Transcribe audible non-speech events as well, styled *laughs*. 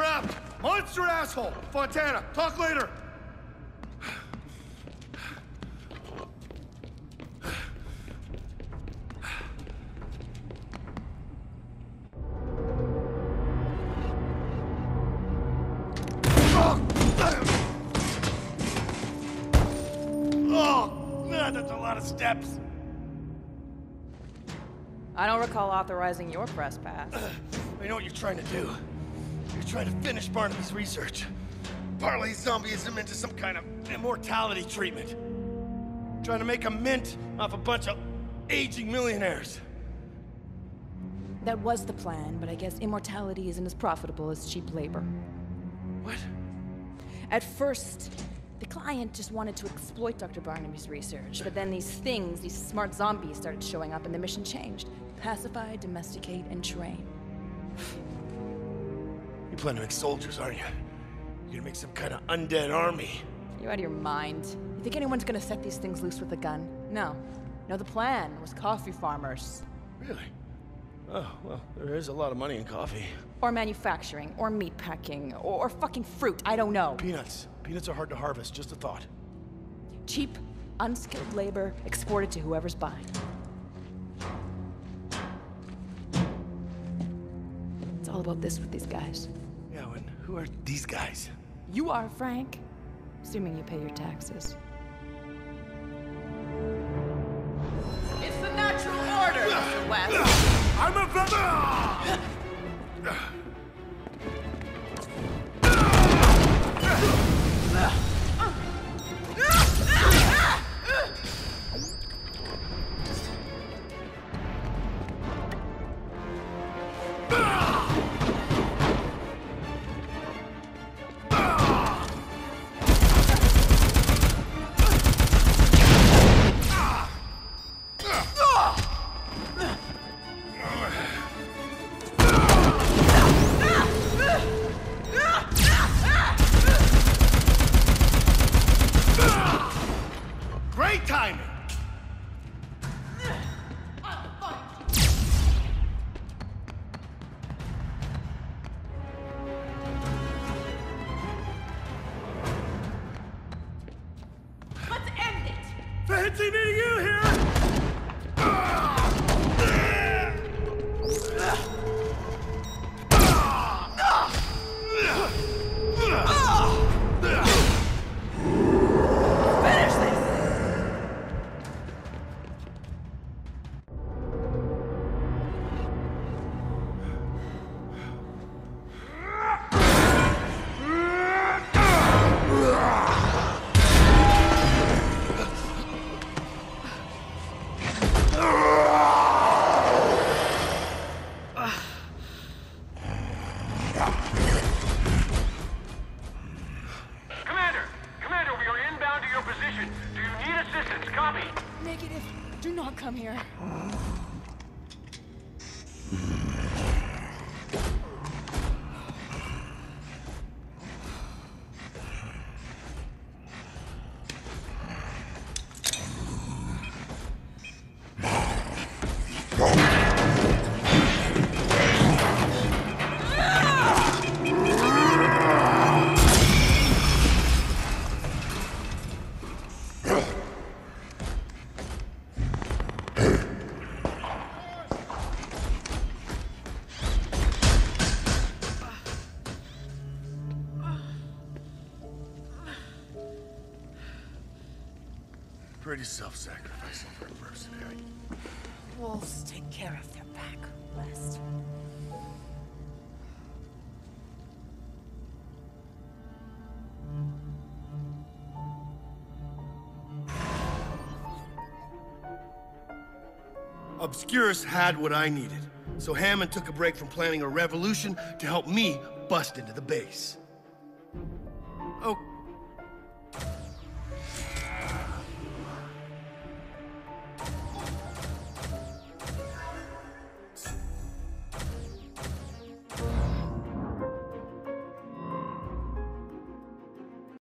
trapped! Monster asshole! Fontana, talk later! Oh, that's a lot of steps. I don't recall authorizing your press pass. I know what you're trying to do. You're trying to finish Barnaby's research. Parlay zombieism into some kind of immortality treatment. Trying to make a mint off a bunch of aging millionaires. That was the plan, but I guess immortality isn't as profitable as cheap labor. What? At first, the client just wanted to exploit Dr. Barnaby's research, but then these things, these smart zombies started showing up and the mission changed. Pacify, domesticate, and train. *sighs* *sighs* *sighs* Plan to make soldiers, aren't you? You're gonna make some kind of undead army. You're out of your mind? You think anyone's gonna set these things loose with a gun? No. No, the plan was coffee farmers. Really? Oh, well, there is a lot of money in coffee. Or manufacturing, or meat packing, or, or fucking fruit, I don't know. Peanuts. Peanuts are hard to harvest, just a thought. Cheap, unskilled labor exported to whoever's buying. All about this with these guys. Yeah, and who are these guys? You are, Frank. Assuming you pay your taxes. It's the natural order, Mr. West. I'm a Great *laughs* it! Fancy meeting Negative. Do not come here. *sighs* Hmm. Pretty self-sacrificing for a mercenary. Eh? Wolves take care of their pack, West. Obscurus had what I needed, so Hammond took a break from planning a revolution to help me bust into the base. Oh,